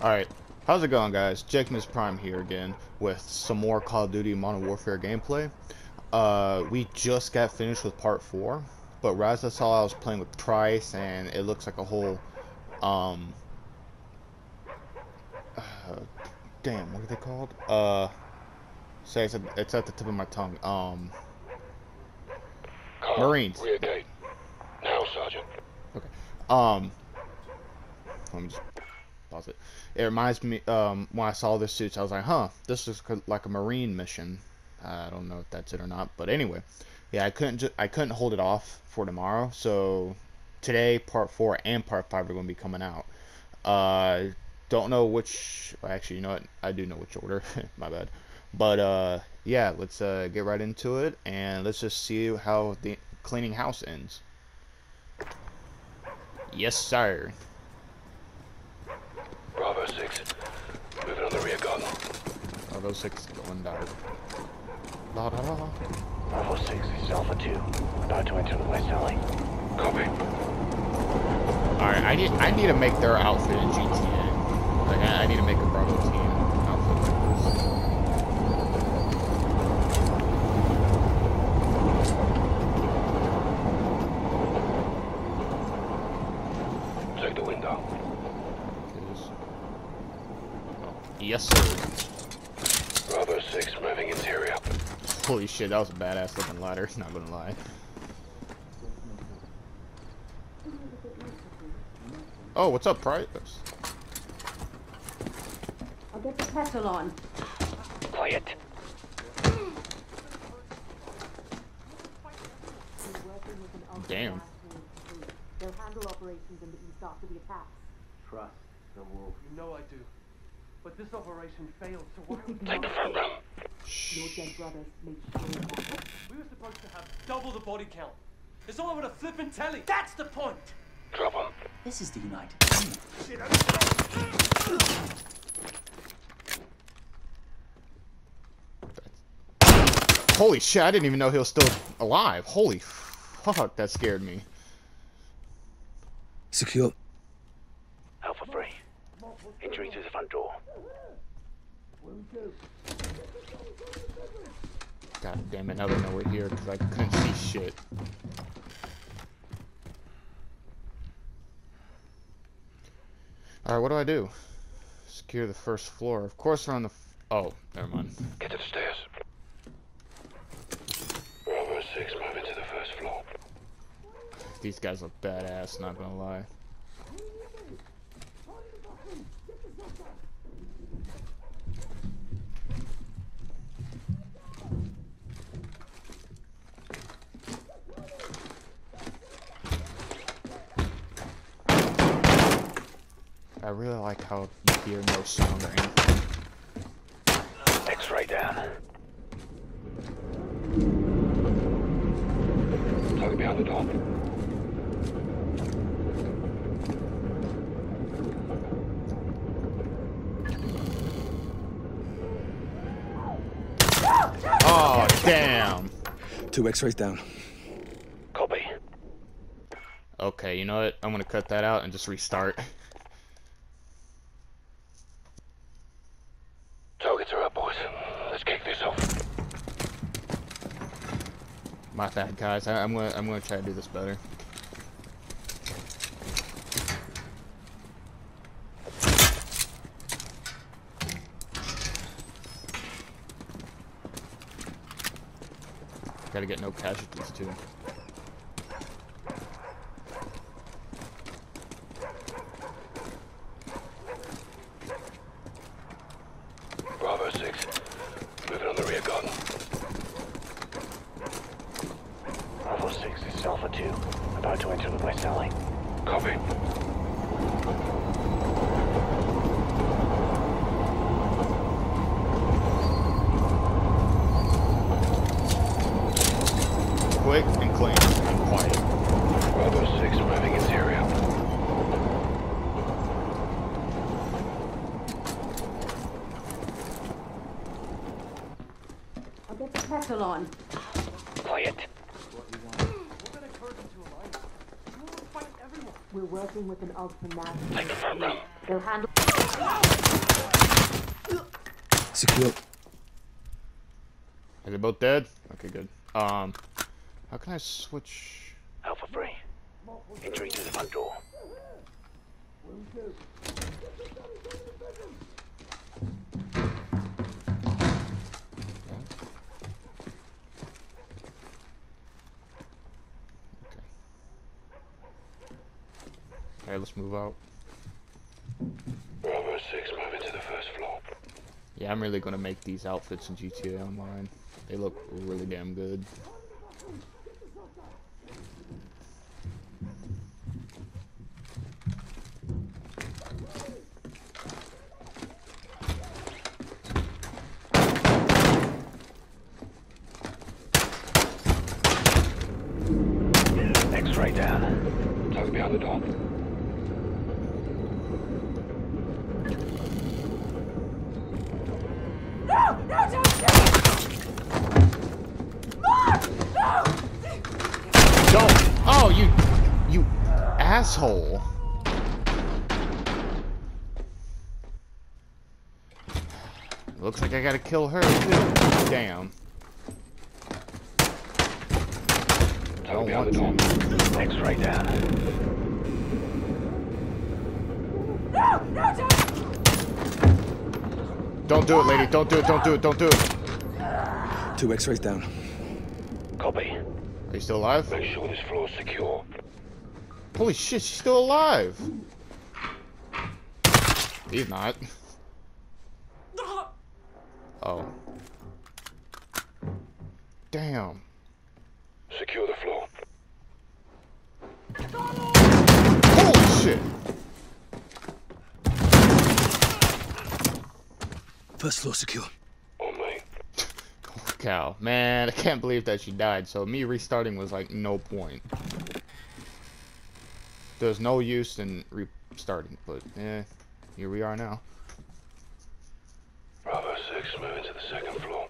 Alright, how's it going guys? Jaketimusprime here again with some more Call of Duty Modern Warfare gameplay. Uh, we just got finished with part 4, but Raz I saw I was playing with Price and it looks like a whole, um, uh, damn, what are they called? Uh, say it's at, it's at the tip of my tongue, um, Carl, Marines. Rear gate. Now, Sergeant. Okay, um, let me just it. It reminds me, um, when I saw this suit, I was like, huh, this is like a Marine mission. I don't know if that's it or not, but anyway, yeah, I couldn't ju- I couldn't hold it off for tomorrow, so today part four and part five are going to be coming out. Uh, don't know which. Actually, you know what? I do know which order. My bad. But uh, yeah, let's uh, get right into it, and let's just see how the cleaning house ends. Yes, sir. Bravo 6. Moving on the rear gun. Bravo 6 going down. La la la la. Bravo 6 is Alpha 2. About to enter the West Alley. Copy. Alright, I need I need to make their outfit in GTA. Like I, I need to make a Bravo team outfit like this. Take the window. Is- Yes sir. Bravo 6 moving interior. Holy shit, that was a badass looking ladder, it's not gonna lie. Oh, what's up, Price? I'll get the kettle on. Quiet. Damn. They'll handle operations in the east after the attack. Trust the wolf. You know I do. But this operation failed, so why are we Take the front room. Your dead brothers made sure of that. We were supposed to have double the body count. It's all over the flippin' telly. That's the point. Drop on. This is the United Kingdom. Holy shit, I didn't even know he was still alive. Holy fuck, that scared me. Secure. Alpha 3. Entering through the front door. God damn it, now they know we're here because I couldn't see shit. Alright, what do I do? Secure the first floor. Of course we're on the... F oh, never mind. Get to the stairs. Bravo 6 moving to the first floor. These guys look badass, not gonna lie. I really like how you hear no sound or anything. X-ray down. Target behind the door. Oh, damn! Two X-rays down. Copy. Okay, you know what? I'm gonna cut that out and just restart. Targets are up, boys. Let's kick this off. My bad, guys. I, I'm gonna I'm gonna try to do this better. Gotta get no casualties too. Bravo 6. Moving on the rear gun. Bravo 6 is Alpha 2. About to enter the West Alley. Copy. Quick and clean and quiet. Bravo 6 moving interior. I'll get the kettle on. Quiet. What got occurred into alliance? You will fight everyone. We're working with an ultra mass. Take the front room. They'll handle Secure. Are they both dead? Okay, good. Um, how can I switch? Alpha 3. Entry through the front door. Alright, let's move out. Bravo 6, moving to the first floor. Yeah, I'm really gonna make these outfits in GTA Online. They look really damn good. X-ray down. Target behind the door. Don't! Oh, you, you asshole! Looks like I gotta kill her too. Damn. I don't Target want behind the door. to. X-ray down. Don't do it, lady. Don't do it. Don't do it. Don't do it. Two X-rays down. Copy. Are you still alive? Make sure this floor's secure. Holy shit, she's still alive. He's not. Oh. Damn. Secure the floor. Holy shit. First floor secure. On me. Cow. Man, I can't believe that she died. So me restarting was like no point. There's no use in restarting, but eh, here we are now. Bravo 6, moving to the second floor.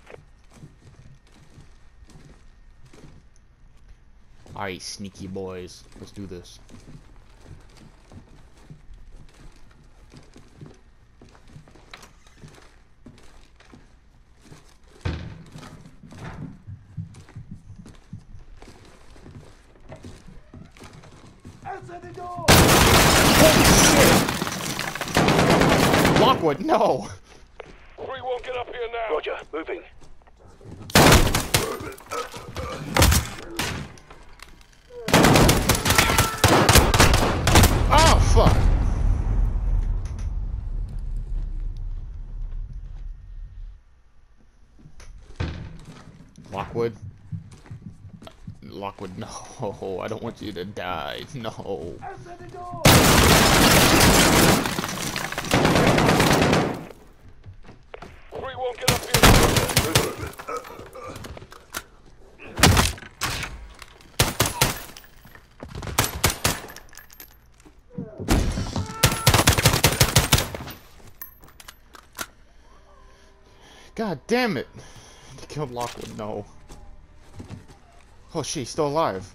Alright, sneaky boys. Let's do this. Lockwood, no! Three won't get up here now. Roger. Moving. Oh, fuck! Lockwood? Lockwood, no. I don't want you to die. No. Three won't get up here. God damn it! They killed Lockwood, no. Oh, shit, he's still alive.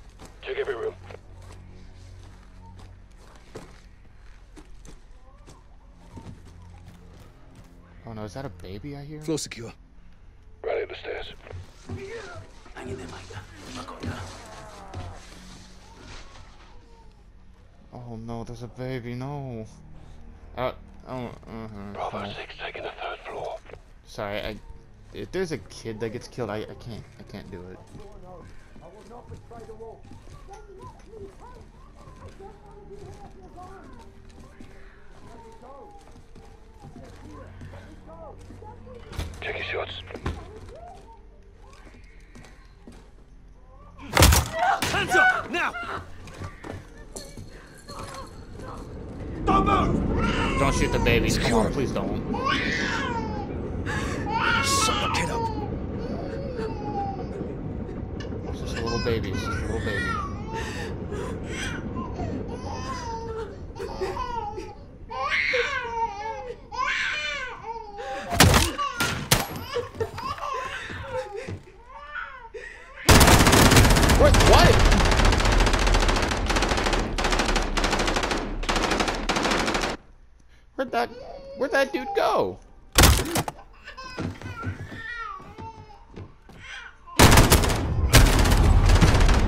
Check every room. Oh no, is that a baby I hear? Floor secure. Right up the stairs. Hang in there, mate. I got you. Oh no, there's a baby, no. Uh, oh, uh-huh. Bravo no. 6, taking the third floor. Sorry, I, if there's a kid that gets killed, I, I can't, I can't do it. Check your shots. Hands up! Now! Don't shoot the baby. Come on, please don't. Shut the kid up. It's a little oh, baby. What? What? Where'd that? Where'd that dude go?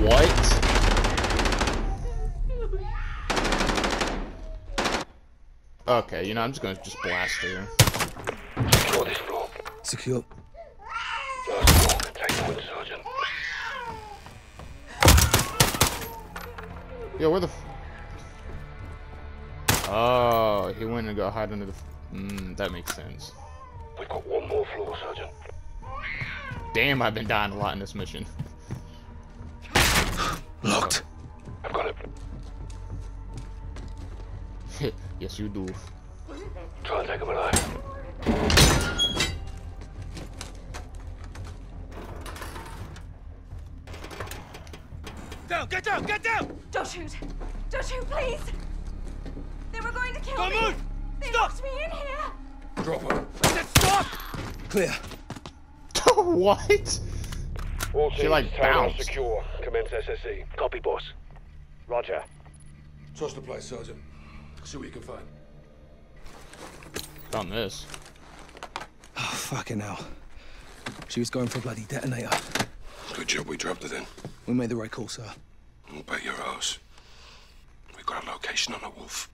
What? Okay, you know, I'm just gonna just blast her. Secure this floor. Secure. First floor, take point, Sergeant. Yo, where the? F oh, he went and got hide under the. F mm, that makes sense. We've got one more floor, Sergeant. Damn, I've been dying a lot in this mission. Locked. Yes, you do. Try and take him alive. Down, get down, get down! Don't shoot! Don't shoot, please! They were going to kill Don't me! move! They Stop! locked me in here! Drop her. I said stop! Clear. what? All She, like, teams, bounced. secure. Commence SSE. Copy, boss. Roger. Trust the place, Sergeant. See what you can find. Done this. Oh, fucking hell. She was going for a bloody detonator. Good job we dropped it in. We made the right call, sir. We'll bet your house. We got a location on the wolf.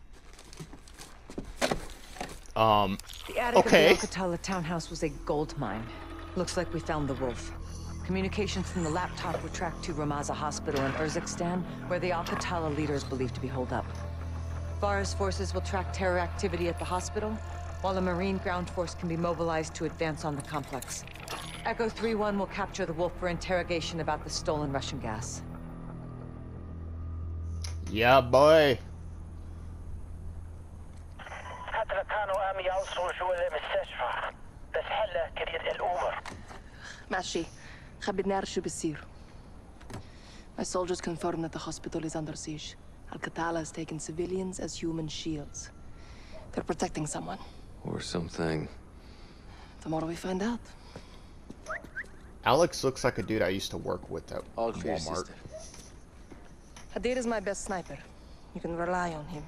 Um, The attic Okay. of the Al-Qatala townhouse was a gold mine. Looks like we found the wolf. Communications from the laptop were tracked to Ramaza Hospital in Urzikstan, where the Al-Qatala leader is believed to be holed up. Farah's forces will track terror activity at the hospital, while a Marine ground force can be mobilized to advance on the complex. Echo 3-1 will capture the Wolf for interrogation about the stolen Russian gas. Yeah, boy. My soldiers confirm that the hospital is under siege. Al-Qatala has taken civilians as human shields. They're protecting someone. Or something. Tomorrow we find out. Alex looks like a dude I used to work with at All clear, Walmart. sister. Hadir is my best sniper. You can rely on him.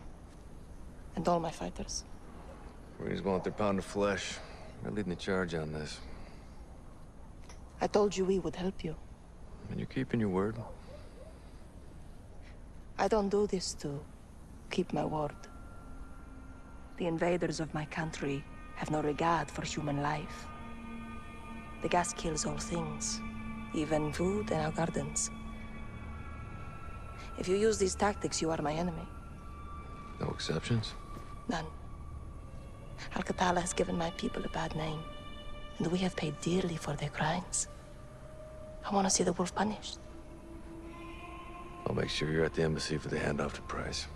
And all my fighters. Marines want their pound of flesh. We're leading the charge on this. I told you we would help you. And you're keeping your word. I don't do this to keep my word. The invaders of my country have no regard for human life. The gas kills all things, even food and our gardens. If you use these tactics, you are my enemy. No exceptions. None. Al-Qatala has given my people a bad name, and we have paid dearly for their crimes. I want to see the wolf punished. I'll make sure you're at the embassy for the handoff to Price.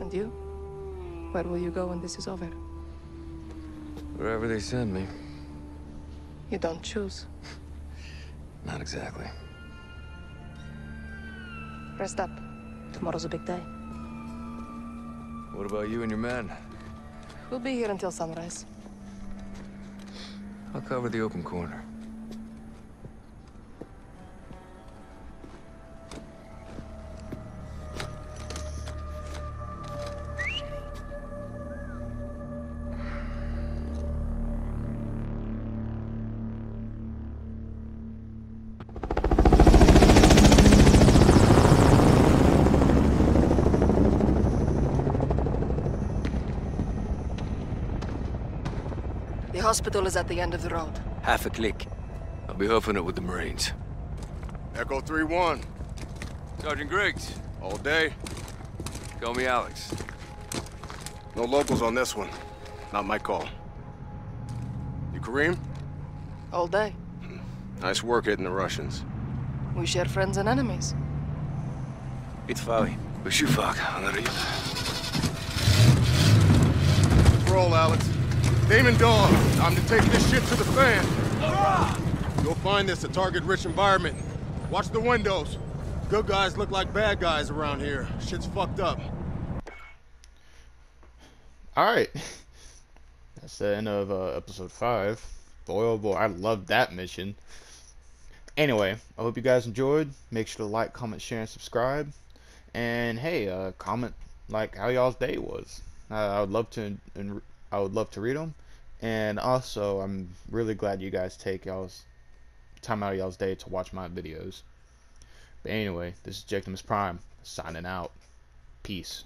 And you? Where will you go when this is over? Wherever they send me. You don't choose. Not exactly. Rest up. Tomorrow's a big day. What about you and your men? We'll be here until sunrise. I'll cover the open corner. Hospital is at the end of the road. Half a click. I'll be hoofing it with the Marines. Echo 3-1. Sergeant Griggs. All day. Call me Alex. No locals on this one. Not my call. You Karim? All day. Nice work hitting the Russians. We share friends and enemies. It's funny. Wish you fuck Itfali. Bashufak. Roll, Alex. Damon Dog, time to take this shit to the fan. You'll find this a target-rich environment. Watch the windows. Good guys look like bad guys around here. Shit's fucked up. Alright. That's the end of uh, episode 5. Boy, oh boy, I loved that mission. Anyway, I hope you guys enjoyed. Make sure to like, comment, share, and subscribe. And hey, uh, comment like how y'all's day was. Uh, I would love to, I would love to read them. And also, I'm really glad you guys take y'all's time out of y'all's day to watch my videos. But anyway, this is Jacob's Prime signing out. Peace.